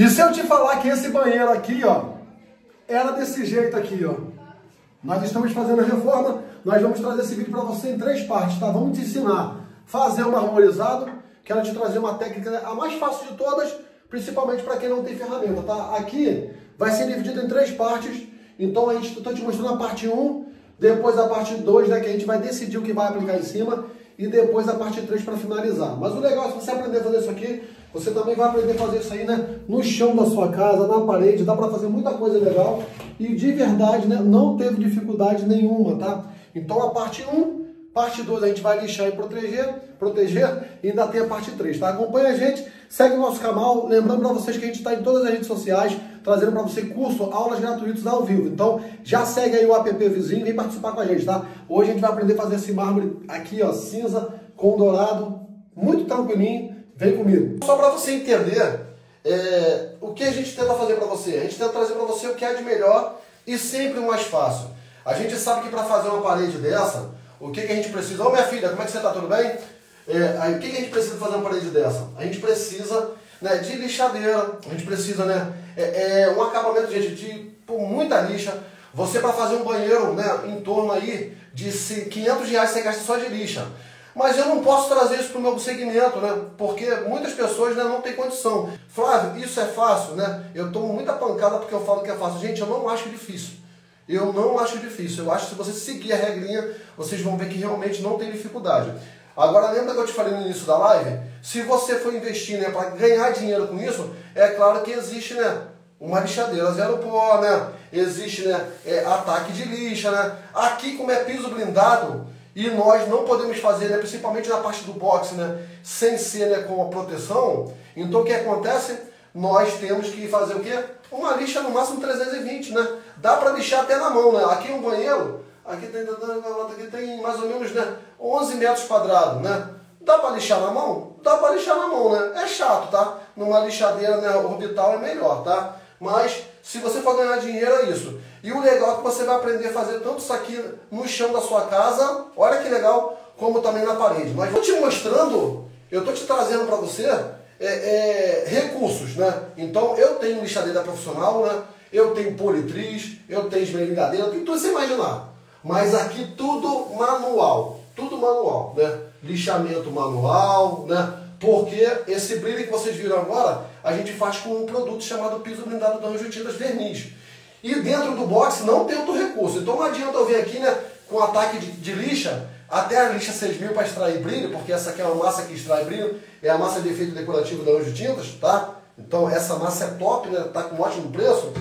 E se eu te falar que esse banheiro aqui, ó, era desse jeito aqui, ó. Nós estamos fazendo a reforma, nós vamos trazer esse vídeo para você em três partes, tá? Vamos te ensinar fazer um marmorizado, quero te trazer uma técnica, a mais fácil de todas, principalmente para quem não tem ferramenta, tá? Aqui vai ser dividido em três partes, então a gente estou te mostrando a parte 1, depois a parte 2, né, que a gente vai decidir o que vai aplicar em cima, e depois a parte 3 para finalizar. Mas o legal é se você aprender a fazer isso aqui, você também vai aprender a fazer isso aí, né? No chão da sua casa, na parede, dá para fazer muita coisa legal. E de verdade, né? Não teve dificuldade nenhuma, tá? Então a parte 1, parte 2 a gente vai lixar e proteger, proteger, e ainda tem a parte 3, tá? Acompanha a gente, segue o nosso canal, lembrando para vocês que a gente está em todas as redes sociais, trazendo para você curso, aulas gratuitas ao vivo. Então, já segue aí o app vizinho e vem participar com a gente, tá? Hoje a gente vai aprender a fazer esse mármore aqui, ó, cinza com dourado, muito tranquilinho. Vem comigo. Só para você entender é, o que a gente tenta fazer para você. A gente tenta trazer para você o que é de melhor e sempre o mais fácil. A gente sabe que para fazer uma parede dessa, o que, que a gente precisa... Ô minha filha, como é que você está? Tudo bem? É, aí, o que, que a gente precisa fazer uma parede dessa? A gente precisa né, de lixadeira, a gente precisa, né, é, é um acabamento, gente, de por muita lixa. Você para fazer um banheiro, né, em torno aí de 500 reais você gasta só de lixa. Mas eu não posso trazer isso para o meu segmento, né? Porque muitas pessoas né, não têm condição. Flávio, isso é fácil, né? Eu tomo muita pancada porque eu falo que é fácil. Gente, eu não acho difícil. Eu não acho difícil. Eu acho que se você seguir a regrinha, vocês vão ver que realmente não tem dificuldade. Agora, lembra que eu te falei no início da live? Se você for investir né, para ganhar dinheiro com isso, é claro que existe né, uma lixadeira zero pó, né? existe né, é, ataque de lixa. Né? Aqui, como é piso blindado, e nós não podemos fazer, né, principalmente na parte do boxe, né, sem ser né, com a proteção, então o que acontece? Nós temos que fazer o quê? Uma lixa no máximo 320, né? Dá para lixar até na mão, né? Aqui um banheiro, aqui tem, aqui tem mais ou menos né, 11 metros quadrados, né? Dá para lixar na mão? Dá para lixar na mão, né? É chato, tá? Numa lixadeira né, orbital é melhor, tá? Mas se você for ganhar dinheiro é isso. E o legal é que você vai aprender a fazer tanto isso aqui no chão da sua casa, olha que legal, como também na parede. Mas vou te mostrando, eu estou te trazendo para você é, é, recursos, né? Então eu tenho lixadeira profissional, né? Eu tenho politriz, eu tenho esmerilhadeira, eu tenho tudo sem imaginar. Mas aqui tudo manual, tudo manual, né? Lixamento manual, né? Porque esse brilho que vocês viram agora, a gente faz com um produto chamado piso blindado da Anjo Tintas Verniz. E dentro do box não tem outro recurso. Então não adianta eu vir aqui né, com ataque de, de lixa, até a lixa 6000 para extrair brilho, porque essa aqui é uma massa que extrai brilho, é a massa de efeito decorativo da Anjo Tintas, tá? Então essa massa é top, né? Tá com um ótimo preço.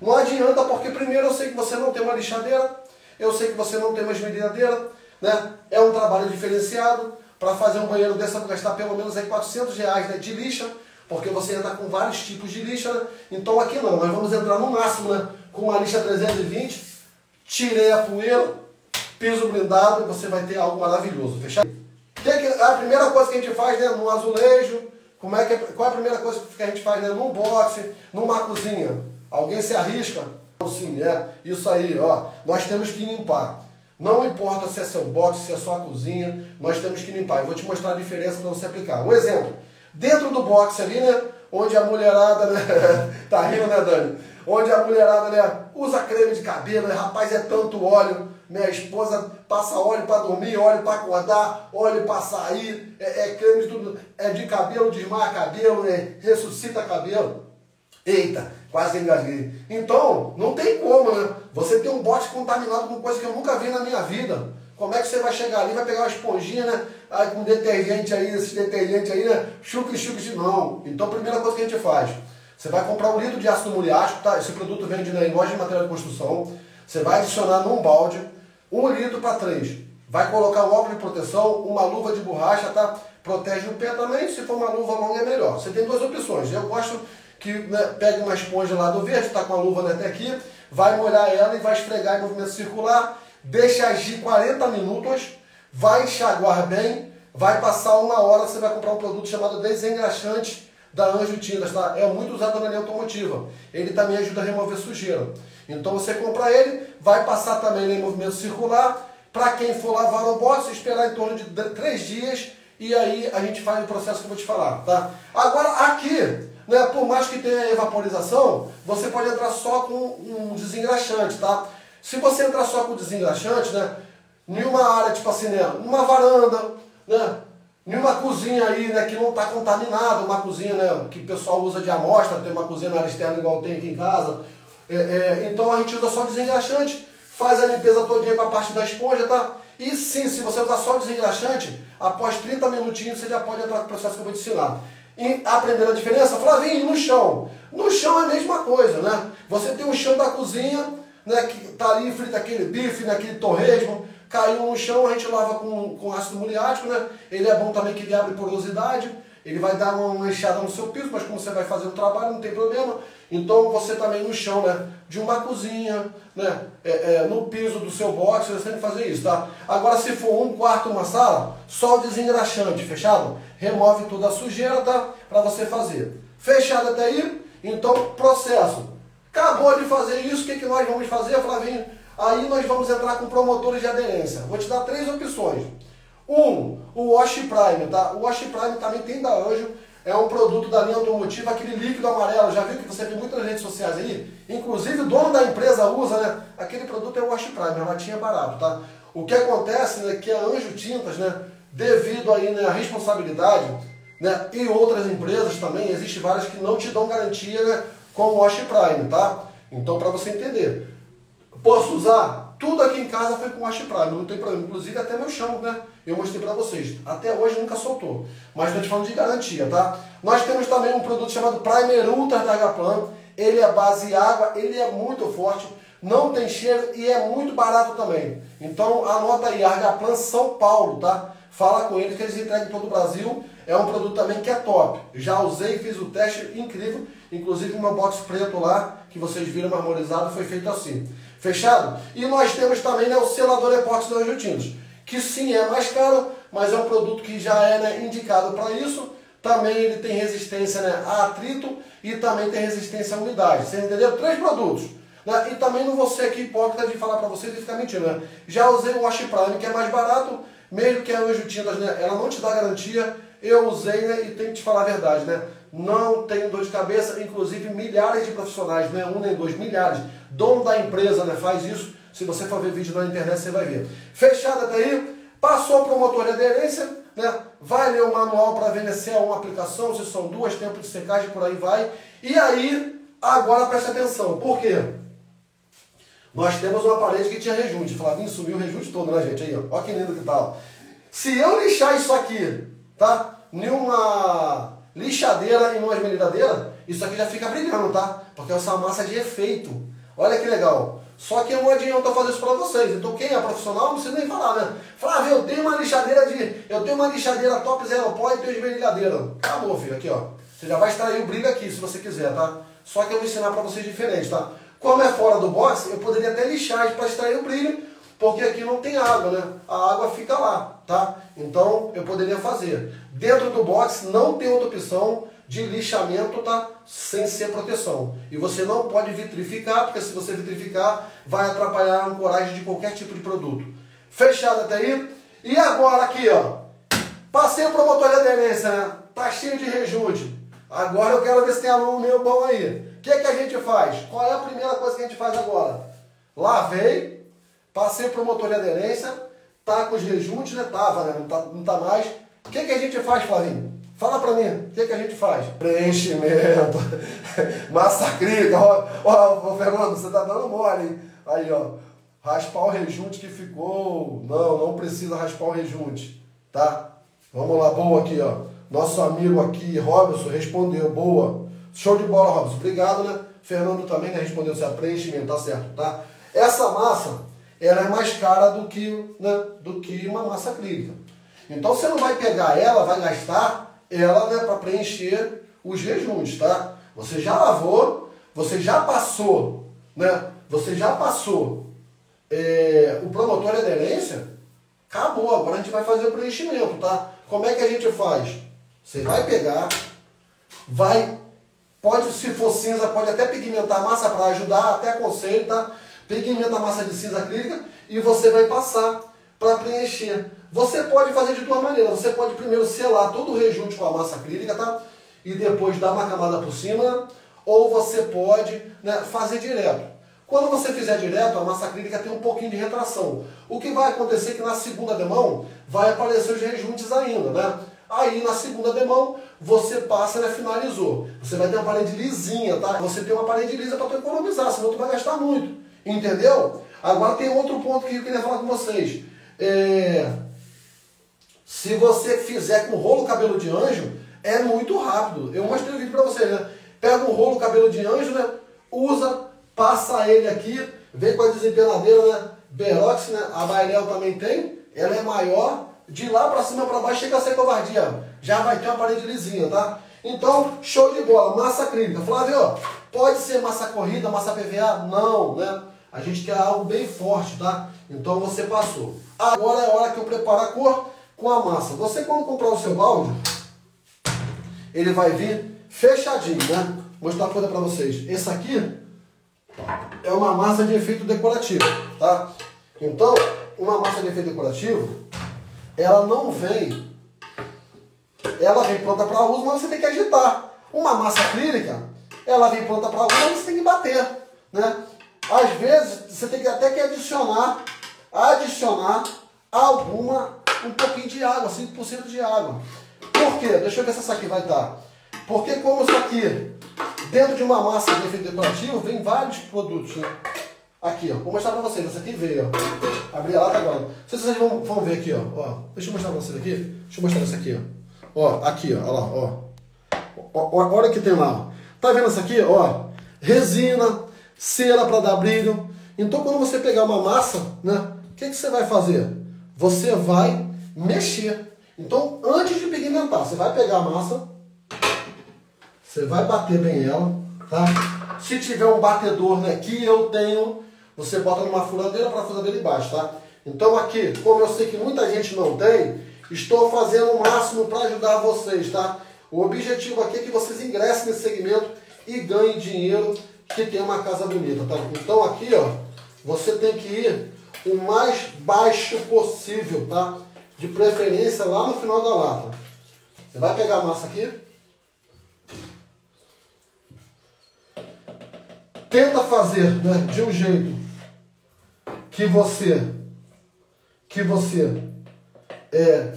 Não adianta porque primeiro eu sei que você não tem uma lixadeira, eu sei que você não tem uma esmerilhadeira, né? É um trabalho diferenciado. Para fazer um banheiro desse, eu vou gastar pelo menos aí 400 reais né, de lixa, porque você entra com vários tipos de lixa. Né? Então aqui não, nós vamos entrar no máximo né, com uma lixa 320, tirei a poeira, piso blindado você vai ter algo maravilhoso. Fechado? a primeira coisa que a gente faz né, no azulejo, como é que, qual é a primeira coisa que a gente faz né, num boxe, numa cozinha? Alguém se arrisca? Sim, é isso aí, ó. Nós temos que limpar. Não importa se é seu box, se é sua cozinha, nós temos que limpar. Eu vou te mostrar a diferença para você aplicar. Um exemplo. Dentro do box ali, né? Onde a mulherada, né? tá rindo, né, Dani? Onde a mulherada, né? Usa creme de cabelo, né? Rapaz, é tanto óleo. Minha esposa passa óleo para dormir, óleo para acordar, óleo para sair, é, é, creme de tudo. É de cabelo, desmaia cabelo, né? ressuscita cabelo. Eita, quase engasguei. Então, não tem como, né? Você tem um bote contaminado com coisa que eu nunca vi na minha vida. Como é que você vai chegar ali, vai pegar uma esponjinha, né? Aí, com detergente aí, esse detergente aí, né? Chuque, chuque, não. Então, a primeira coisa que a gente faz, você vai comprar um litro de ácido muriático, tá? Esse produto vende na loja de material de construção. Você vai adicionar num balde, um litro para três. Vai colocar um óculos de proteção, uma luva de borracha, tá? Protege o pé também, se for uma luva longa é melhor. Você tem duas opções. Eu gosto que né, pega uma esponja lá do verde, está com a luva né, até aqui, vai molhar ela e vai esfregar em movimento circular, deixa agir 40 minutos, vai enxaguar bem, vai passar uma hora, você vai comprar um produto chamado desengraxante da Anjo Tintas, tá? É muito usado na linha automotiva. Ele também ajuda a remover sujeira. Então você compra ele, vai passar também em movimento circular. Para quem for lavar no box, esperar em torno de 3 dias e aí a gente faz o processo que eu vou te falar, tá? Agora aqui né, por mais que tenha evaporização, você pode entrar só com um desengraxante, tá? Se você entrar só com desengraxante, né, em uma área, tipo assim, né, numa varanda, né, em uma cozinha aí, né, que não está contaminada, uma cozinha, né, que o pessoal usa de amostra, tem uma cozinha na área externa igual tem aqui em casa, é, é, então a gente usa só desengraxante, faz a limpeza todinha com a parte da esponja, tá? E sim, se você usar só desengraxante, após 30 minutinhos você já pode entrar no processo que eu vou te ensinar. E aprender a diferença, Flavinho, no chão. No chão é a mesma coisa, né? Você tem o chão da cozinha, né, que tá ali frita aquele bife, né, aquele torresmo, caiu no chão, a gente lava com, com ácido muriático, né? Ele é bom também que ele abre porosidade, ele vai dar uma enxada no seu piso, mas como você vai fazer o trabalho, não tem problema. Então você também no chão, né? De uma cozinha, né? É, é, no piso do seu box, você tem que fazer isso, tá? Agora se for um quarto, uma sala, só o desengraxante, fechado? Remove toda a sujeira, tá? Para você fazer. Fechado até aí? Então, processo. Acabou de fazer isso, o que, que nós vamos fazer, Flavinho? Aí nós vamos entrar com promotores de aderência. Vou te dar três opções. Um, o Wash Prime, tá? O Wash Prime também tem da Anjo, é um produto da linha automotiva, aquele líquido amarelo, já viu que você viu muito nas redes sociais aí? Inclusive o dono da empresa usa, né? Aquele produto é o Wash Prime, é uma latinha barato, tá? O que acontece, né, que a Anjo Tintas, né, devido aí, né, a responsabilidade, né, e outras empresas também, existem várias que não te dão garantia, né, com o Wash Prime, tá? Então, para você entender, posso usar tudo aqui em casa foi com Wash Prime, não tem problema. Inclusive até meu chão, né? Eu mostrei para vocês. Até hoje nunca soltou. Mas estou te falando de garantia, tá? Nós temos também um produto chamado Primer Ultra da Agaplan. Ele é base água, ele é muito forte, não tem cheiro e é muito barato também. Então anota aí, Argaplan São Paulo, tá? Fala com eles que eles entregam em todo o Brasil. É um produto também que é top. Já usei, fiz o teste incrível. Inclusive meu box preto lá, que vocês viram marmorizado, foi feito assim. Fechado? E nós temos também né, o selador epóxi da Anjotindos, que sim é mais caro, mas é um produto que já é né, indicado para isso. Também ele tem resistência né, a atrito e também tem resistência à umidade. Você entendeu? Três produtos. Né? E também não vou ser aqui hipócrita de falar para vocês e ficar mentindo. Né? Já usei o Wash Prime, que é mais barato, mesmo que a Anjo né, ela não te dá garantia. Eu usei né, e tenho que te falar a verdade. Né? Não tenho dor de cabeça, inclusive milhares de profissionais, não é um nem dois, milhares dono da empresa né, faz isso. Se você for ver vídeo na internet, você vai ver. Fechado até aí, passou para o motor de aderência, né, vai ler o manual para ver se é uma aplicação, se são duas, tempo de secagem, por aí vai. E aí, agora preste atenção, por quê? Nós temos uma parede que tinha rejunte. Flavinho sumiu o rejunte todo, né, gente? Aí, ó. Que lindo que tal. Tá, se eu lixar isso aqui, tá? Em uma lixadeira e numa esmerilhadeira, isso aqui já fica brilhando, tá? Porque essa é massa de efeito. Olha que legal. Só que não adianta fazer isso para vocês. Então quem é profissional não precisa nem falar, né? Flávio, eu tenho uma lixadeira de. Eu tenho uma lixadeira top zero pó e tenho esmerilhadeira. Acabou, filho. Aqui, ó. Você já vai extrair o brilho aqui, se você quiser, tá? Só que eu vou ensinar para vocês diferente, tá? Como é fora do box, eu poderia até lixar para extrair o brilho, porque aqui não tem água, né? A água fica lá, tá? Então eu poderia fazer. Dentro do box não tem outra opção de lixamento tá sem ser proteção. E você não pode vitrificar, porque se você vitrificar, vai atrapalhar a ancoragem de qualquer tipo de produto. Fechado até aí? E agora aqui, ó. Passei o promotor de aderência, né? Tá cheio de rejunte. Agora eu quero ver se tem aluno meu bom aí. O que, que a gente faz? Qual é a primeira coisa que a gente faz agora? Lavei, passei o promotor de aderência, tá com os rejuntes, né? Tava, né? Não tá, não tá mais. O que, que a gente faz, Flavinho? Fala pra mim, o que, que a gente faz? Preenchimento, massa acrílica, ó, ó, Fernando, você tá dando mole, hein? Aí, ó, raspar o rejunte que ficou, não, não precisa raspar o rejunte, tá? Vamos lá, boa aqui, ó. Nosso amigo aqui, Robson, respondeu, boa. Show de bola, Robson, obrigado, né? Fernando também né, respondeu certo, preenchimento, tá certo, tá? Essa massa, ela é mais cara do que, né, do que uma massa acrílica. Então você não vai pegar ela, vai gastar ela né, para preencher os rejuntos, tá? Você já lavou, você já passou, né? Você já passou é, o promotor de aderência, acabou, agora a gente vai fazer o preenchimento, tá? Como é que a gente faz? Você vai pegar, vai, pode, se for cinza, pode até pigmentar a massa para ajudar, até aconselho, tá? Pigmenta a massa de cinza acrílica e você vai passar para preencher. Você pode fazer de duas maneiras. Você pode primeiro selar todo o rejunte com a massa acrílica, tá? e depois dar uma camada por cima, ou você pode né, fazer direto. Quando você fizer direto, a massa acrílica tem um pouquinho de retração. O que vai acontecer é que na segunda demão vai aparecer os rejuntes ainda, né? Aí na segunda demão você passa e né, finalizou. Você vai ter uma parede lisinha, tá? Você tem uma parede lisa para economizar, senão tu vai gastar muito. Entendeu? Agora tem outro ponto que eu queria falar com vocês. É... Se você fizer com rolo cabelo de anjo, é muito rápido. Eu mostrei o vídeo para vocês, né? Pega um rolo cabelo de anjo, né? Usa, passa ele aqui, vem com a desempenadeira, né? Berox, né? A Bairel também tem. Ela é maior. De lá para cima para baixo chega a ser covardia. Já vai ter uma parede lisinha, tá? Então, show de bola. Massa acrílica. Flávio, pode ser massa corrida, massa PVA? Não, né? A gente quer algo bem forte, tá? Então você passou. Agora é hora que eu preparo a cor com a massa. Você quando comprar o seu balde, ele vai vir fechadinho, né? Vou mostrar uma coisa para vocês. Esse aqui é uma massa de efeito decorativo, tá? Então, uma massa de efeito decorativo, ela não vem, ela vem pronta para uso, mas você tem que agitar. Uma massa acrílica, ela vem pronta para uso, mas você tem que bater, né? Às vezes, você tem que até que adicionar, adicionar alguma, um pouquinho de água, 5% de água. Por quê? Deixa eu ver se essa aqui vai estar. Porque como isso aqui, dentro de uma massa de efeito decorativo, vem vários produtos, né? Aqui, ó. Vou mostrar pra vocês. Essa aqui veio, ó. Abri a lata agora. Não sei se vocês vão, vão ver aqui, ó. ó. Deixa eu mostrar pra vocês aqui. Deixa eu mostrar essa aqui, ó. Ó, aqui, ó. Olha lá, ó. Olha o que tem lá, ó. Tá vendo essa aqui, ó? Resina, cera para dar brilho. Então, quando você pegar uma massa, né? O que, que você vai fazer? Você vai mexer. Então, antes de pigmentar, você vai pegar a massa, você vai bater bem ela, tá? Se tiver um batedor, né, que eu tenho, você bota numa furadeira para furadeira embaixo, tá? Então aqui, como eu sei que muita gente não tem, estou fazendo o máximo para ajudar vocês, tá? O objetivo aqui é que vocês ingressem nesse segmento e ganhem dinheiro que tem uma casa bonita, tá? Então aqui, ó, você tem que ir o mais baixo possível, tá? De preferência lá no final da lata. Você vai pegar a massa aqui. Tenta fazer né, de um jeito que você que você é,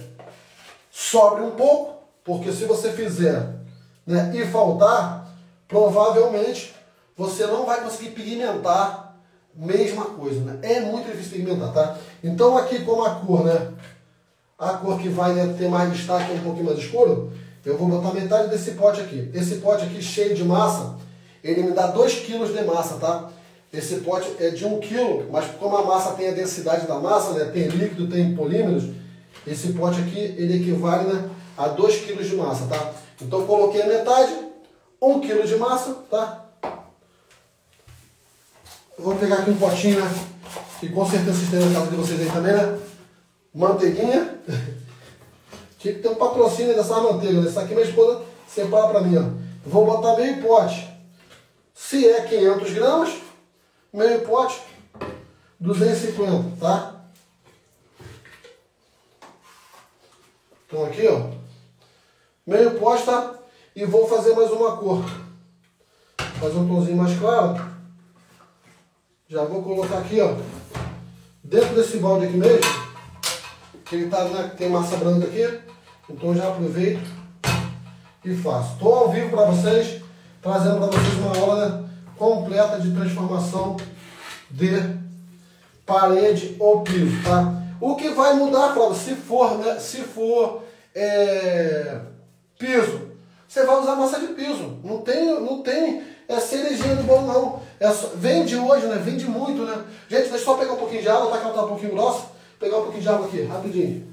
sobre um pouco, porque se você fizer né, e faltar, provavelmente você não vai conseguir pigmentar mesma coisa, né? É muito difícil pigmentar, tá? Então aqui como a cor, né? A cor que vai né, ter mais destaque, um pouquinho mais escuro, eu vou botar metade desse pote aqui. Esse pote aqui cheio de massa, ele me dá 2 kg de massa, tá? Esse pote é de 1 um kg, mas como a massa tem a densidade da massa, né? Tem líquido, tem polímeros, esse pote aqui, ele equivale né, a 2 kg de massa, tá? Então coloquei a metade, 1 um kg de massa, tá? Vou pegar aqui um potinho, né? Que com certeza vocês têm na casa de vocês aí também, né? Manteiguinha. Tinha que ter um patrocínio dessa manteiga, né? Essa aqui minha esposa separa pra mim, ó. Vou botar meio pote. Se é 500 gramas, meio pote, 250, tá? Então aqui, ó. Meio pote, tá? E vou fazer mais uma cor. Fazer um tomzinho mais claro. Já vou colocar aqui, ó, dentro desse balde aqui mesmo, que ele tá, né, tem massa branca aqui, então já aproveito e faço. Estou ao vivo para vocês, trazendo para vocês uma aula né, completa de transformação de parede ou piso, tá? O que vai mudar, Flávio, se for, né, se for é, piso, você vai usar massa de piso. Não tem, não tem é cerejinha do bolo, não. É só, vende hoje, né? Vende muito, né? Gente, deixa eu só pegar um pouquinho de água, tá que ela tá um pouquinho grossa. Pegar um pouquinho de água aqui, rapidinho.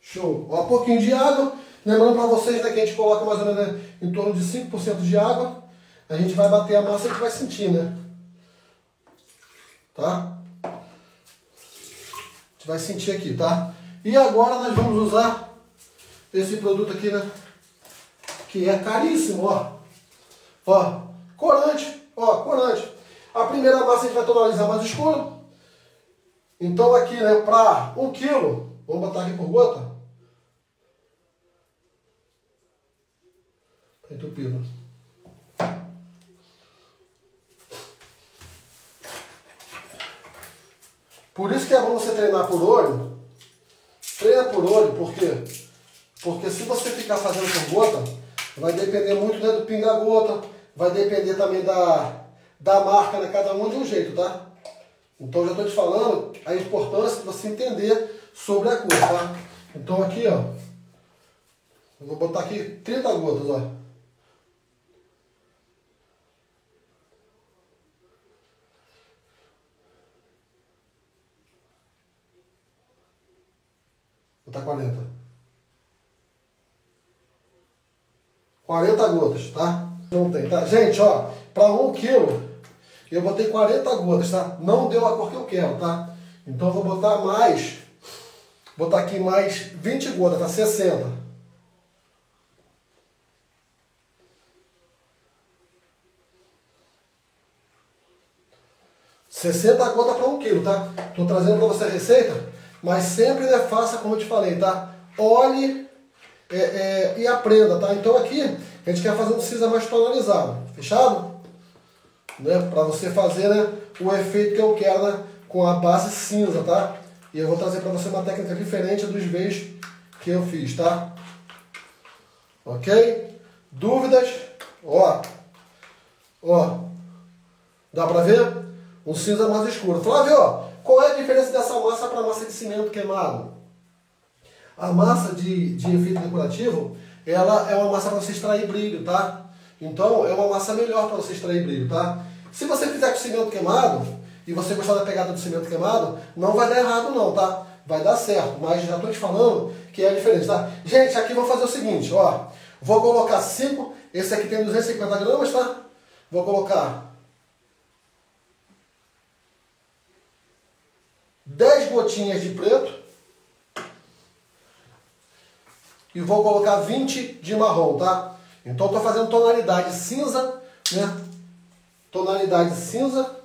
Show. Ó, um pouquinho de água. Lembrando para vocês né, que a gente coloca mais ou menos né, em torno de 5% de água. A gente vai bater a massa e gente vai sentir, né? Tá? A gente vai sentir aqui, tá? E agora nós vamos usar esse produto aqui, né? Que é caríssimo, ó. Ó, corante, ó, corante. A primeira massa a gente vai tonalizar mais escuro. Então aqui, né, para um quilo, vamos botar aqui por gota. Tá entupido. Por isso que é bom você treinar por olho. Treina por olho, por quê? Porque se você ficar fazendo por gota, vai depender muito né, do pinga-gota, vai depender também da, da marca, né? Cada um de um jeito, tá? Então já estou te falando a importância de você entender sobre a cor, tá? Então aqui, ó, eu vou botar aqui 30 gotas, ó. Botar 40. 40 gotas, tá? Não tem, tá? Gente, ó, para um quilo eu botei 40 gotas, tá? Não deu a cor que eu quero, tá? Então eu vou botar mais, botar aqui mais 20 gotas, tá? 60. Sessenta gotas para um quilo, tá? Tô trazendo para você a receita, mas sempre né, faça como eu te falei, tá? Olhe é, é, e aprenda, tá? Então aqui a gente quer fazer um cinza mais tonalizado, fechado? né, para você fazer né, o efeito que eu quero né, com a base cinza, tá? E eu vou trazer para você uma técnica diferente dos beijos que eu fiz, tá? Ok? Dúvidas? Ó, ó, dá para ver? Um cinza mais escuro. Flávio, ó, qual é a diferença dessa massa para massa de cimento queimado? A massa de, de efeito decorativo, ela é uma massa para você extrair brilho, tá? Então é uma massa melhor para você extrair brilho, tá? Se você fizer com cimento queimado e você gostar da pegada do cimento queimado, não vai dar errado não, tá? Vai dar certo, mas já estou te falando que é diferente, tá? Gente, aqui vou fazer o seguinte, ó. Vou colocar 5, esse aqui tem 250 gramas, tá? Vou colocar 10 gotinhas de preto e vou colocar 20 de marrom, tá? Então estou fazendo tonalidade cinza, né? Tonalidade cinza,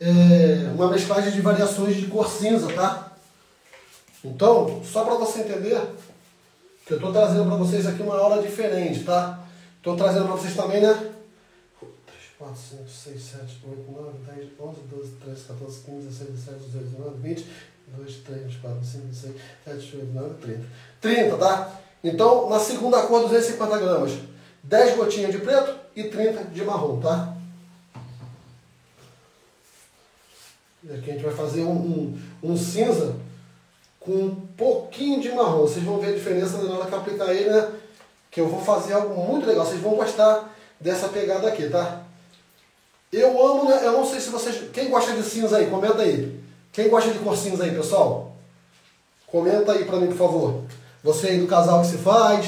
é, uma mesclagem de variações de cor cinza, tá? Então, só para você entender, que eu estou trazendo para vocês aqui uma aula diferente, tá? Estou trazendo para vocês também, né? 3, 4, 5, 6, 7, 8, 9, 10, 11, 12, 13, 14, 15, 16, 17, 18, 19, 20, 2, 3, 4, 5, 6, 7, 8, 9, 30. 30, tá? Então, na segunda cor, 250 gramas. 10 gotinhas de preto e 30 de marrom, tá? E aqui a gente vai fazer um, um, um, cinza com um pouquinho de marrom. Vocês vão ver a diferença na hora que aplicar ele, né? Que eu vou fazer algo muito legal. Vocês vão gostar dessa pegada aqui, tá? Eu amo, né? Eu não sei se vocês... Quem gosta de cinza aí? Comenta aí. Quem gosta de cor cinza aí, pessoal? Comenta aí pra mim, por favor. Você aí do casal que se faz,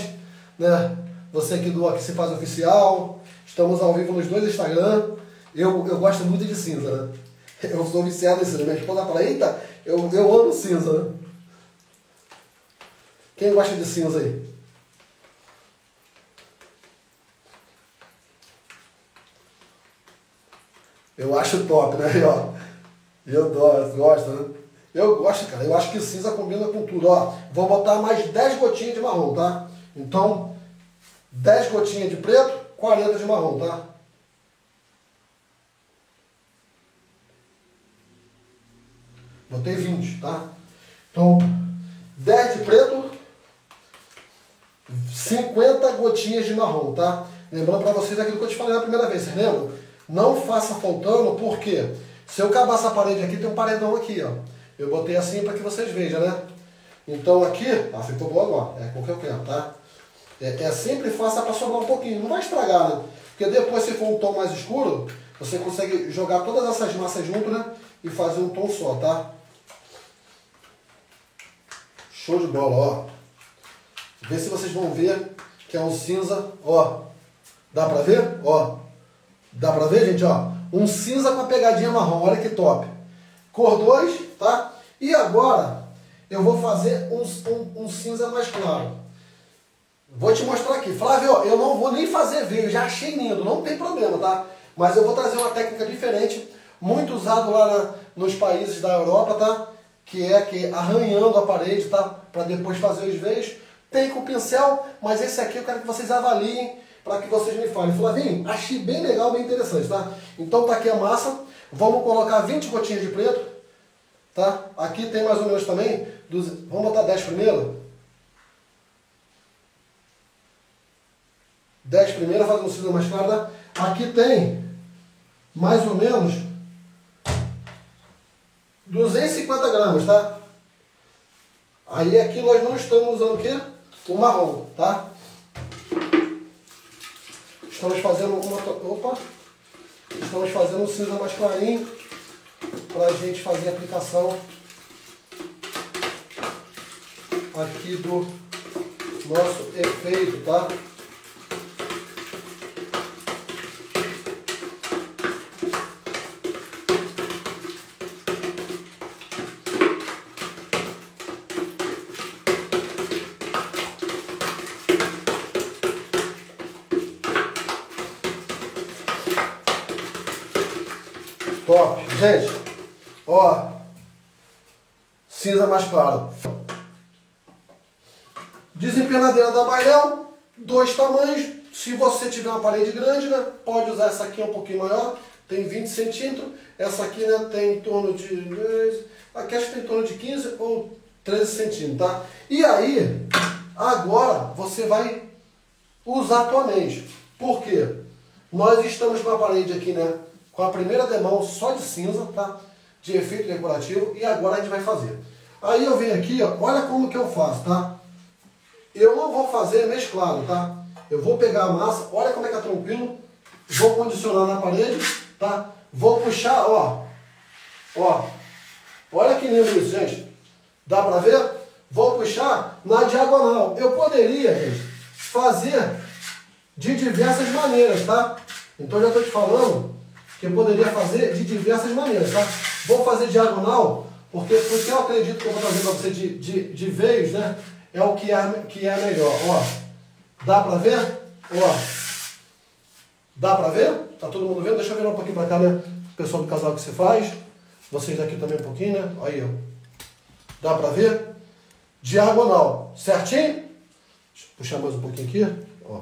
né? Você aqui do Aqui se faz oficial. Estamos ao vivo nos dois Instagram. Eu, eu gosto muito de cinza, né? Eu sou viciado em cinza. Minha esposa fala, eita, eu, eu amo cinza, né? Quem gosta de cinza aí? Eu acho top, né? Eu gosto, né? Eu gosto, cara. Eu acho que cinza combina com tudo. Ó, vou botar mais 10 gotinhas de marrom, tá? Então, 10 gotinhas de preto, 40 de marrom, tá? Botei 20, tá? Então, 10 de preto, 50 gotinhas de marrom, tá? Lembrando para vocês aquilo que eu te falei na primeira vez, vocês lembram? Não faça faltando, porque se eu acabar essa parede aqui, tem um paredão aqui, ó. Eu botei assim para que vocês vejam, né? Então aqui, ah, ficou bom agora, é com que eu quero, tá? É, é sempre faça para sobrar um pouquinho, não vai estragar, né? Porque depois se for um tom mais escuro, você consegue jogar todas essas massas junto, né? E fazer um tom só, tá? Show de bola, ó. Vê se vocês vão ver que é um cinza, ó. Dá pra ver? Ó. Dá pra ver, gente, ó? Um cinza com a pegadinha marrom, olha que top. Cor 2, tá? E agora eu vou fazer um, um, um cinza mais claro. Vou te mostrar aqui. Flávio, eu não vou nem fazer veio, já achei lindo, não tem problema, tá? Mas eu vou trazer uma técnica diferente, muito usado lá na, nos países da Europa, tá? Que é que arranhando a parede, tá? Para depois fazer os veios. Tem com pincel, mas esse aqui eu quero que vocês avaliem para que vocês me falem. Flavinho, achei bem legal, bem interessante, tá? Então tá aqui a massa. Vamos colocar 20 gotinhas de preto, tá? Aqui tem mais ou menos também, vamos botar 10 primeiro? 10 primeiro, faz um cinza mais claro, tá? Aqui tem mais ou menos 250 gramas, tá? Aí aqui nós não estamos usando o quê? O marrom, tá? Estamos fazendo uma... Opa! Estamos fazendo um cinza mais clarinho para a gente fazer a aplicação aqui do nosso efeito, tá? Uma parede grande, né, pode usar essa aqui um pouquinho maior, tem 20 centímetros. Essa aqui né, tem em torno de... Aqui acho que tem em torno de 15 ou 13 centímetros, tá? E aí, agora você vai usar a tua mente. Por quê? Nós estamos com a parede aqui, né? com a primeira demão só de cinza, tá? De efeito decorativo, e agora a gente vai fazer. Aí eu venho aqui, ó, olha como que eu faço, tá? Eu não vou fazer mesclado, tá? Eu vou pegar a massa, olha como é que é tranquilo, vou condicionar na parede, tá? Vou puxar, ó, ó, olha que lindo isso, gente. Dá pra ver? Vou puxar na diagonal. Eu poderia, gente, fazer de diversas maneiras, tá? Então já estou te falando que eu poderia fazer de diversas maneiras, tá? Vou fazer diagonal, porque, porque eu acredito que eu vou fazer para você de, de, de veios, né? É o que é, que é melhor. Ó, dá para ver? Ó, dá para ver? Tá todo mundo vendo? Deixa eu virar um pouquinho para cá, né? O pessoal do casal que você faz. Vocês daqui também um pouquinho, né? Aí, ó. Dá para ver? Diagonal, certinho? Deixa eu puxar mais um pouquinho aqui, ó.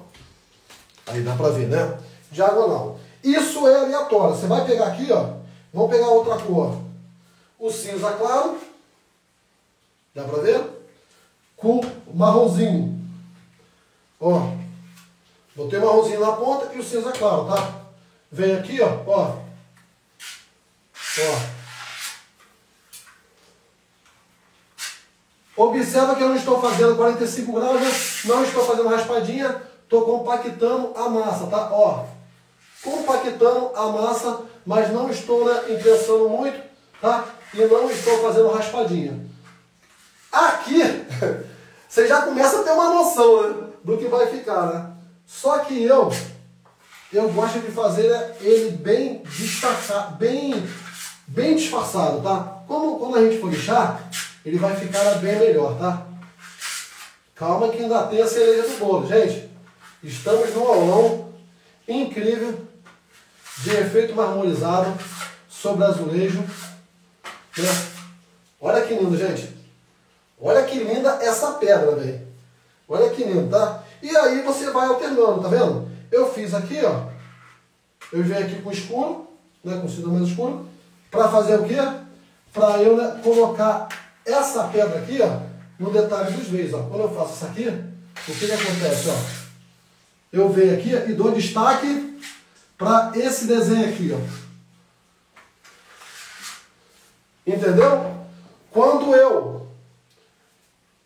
Aí dá para ver, né? Diagonal. Isso é aleatório. Você vai pegar aqui, ó. Vamos pegar outra cor. O cinza claro. Dá pra ver? Com o marronzinho. Ó. Botei o marronzinho na ponta e o cinza claro, tá? Vem aqui, ó. Ó. Ó. Observa que eu não estou fazendo 45 graus, né? não estou fazendo raspadinha, estou compactando a massa, tá? Ó, compactando a massa, mas não estou né, imprensando muito, tá? E não estou fazendo raspadinha. Aqui, você já começa a ter uma noção né, do que vai ficar, né? Só que eu, eu gosto de fazer ele bem destacado, bem, bem disfarçado, tá? Como quando a gente for lixar, ele vai ficar bem melhor, tá? Calma que ainda tem a cereja do bolo, gente. Estamos num aulão incrível de efeito marmorizado sobre azulejo. Né? Olha que lindo, gente. Olha que linda essa pedra, velho. Olha que lindo, tá? E aí você vai alternando, tá vendo? Eu fiz aqui, ó. Eu venho aqui com escuro, né, com cinza mais escuro, para fazer o quê? Para eu né, colocar essa pedra aqui, ó, no detalhe dos veios, ó. Quando eu faço isso aqui, o que que acontece, ó? Eu venho aqui e dou destaque para esse desenho aqui, ó. Entendeu? Quando eu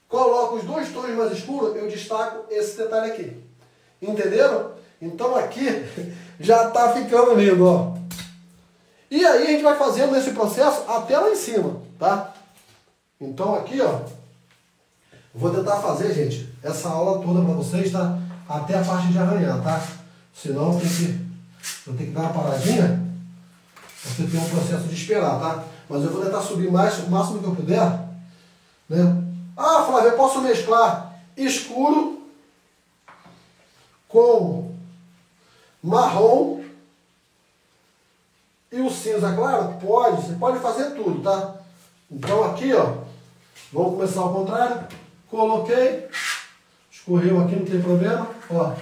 coloco os dois tons mais escuros, eu destaco esse detalhe aqui. Entenderam? Então aqui já está ficando lindo, ó. E aí a gente vai fazendo esse processo até lá em cima, tá? Então aqui, ó, vou tentar fazer, gente, essa aula toda para vocês, tá? Até a parte de arranhar, tá? Senão tem que eu tenho que dar uma paradinha. Você tem um processo de esperar, tá? Mas eu vou tentar subir mais, o máximo que eu puder. Né? Ah, Flávio, eu posso mesclar escuro com marrom e o cinza claro? Pode, você pode fazer tudo, tá? Então aqui, ó, vamos começar ao contrário. Coloquei, escorreu aqui, não tem problema, ó.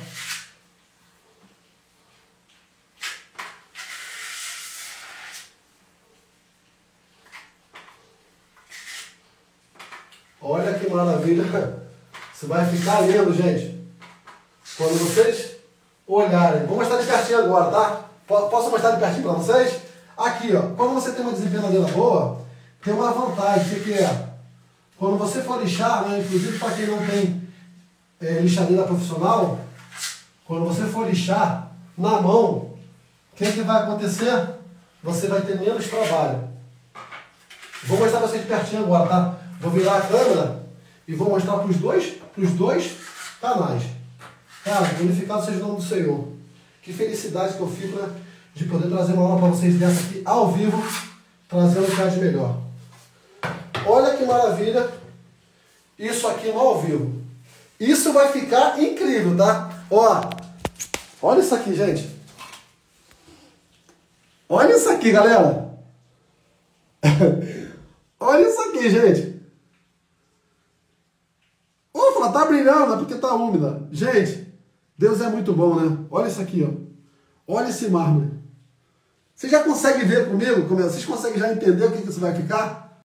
Olha que maravilha. Você vai ficar lindo, gente. Quando vocês olharem. Vou mostrar de pertinho agora, tá? Posso mostrar de pertinho para vocês? Aqui, ó. Quando você tem uma desempenadeira boa, tem uma vantagem. O que, é? Quando você for lixar, né, inclusive para quem não tem é, lixadeira profissional, quando você for lixar na mão, o que, que vai acontecer? Você vai ter menos trabalho. Vou mostrar para vocês de pertinho agora, tá? Vou virar a câmera e vou mostrar para os dois, pros dois canais. Cara, glorificado seja o nome do Senhor. Que felicidade que eu fico né, de poder trazer uma aula para vocês dessa aqui ao vivo, trazendo o que há de melhor. Olha que maravilha isso aqui no ao vivo. Isso vai ficar incrível, tá? Ó, olha isso aqui, gente. Olha isso aqui, galera. olha isso aqui, gente. Ô, tá brilhando, é porque tá úmida. Gente, Deus é muito bom, né? Olha isso aqui, ó. Olha esse mármore. Você já consegue ver comigo? É? Vocês conseguem já entender o que, que isso vai ficar?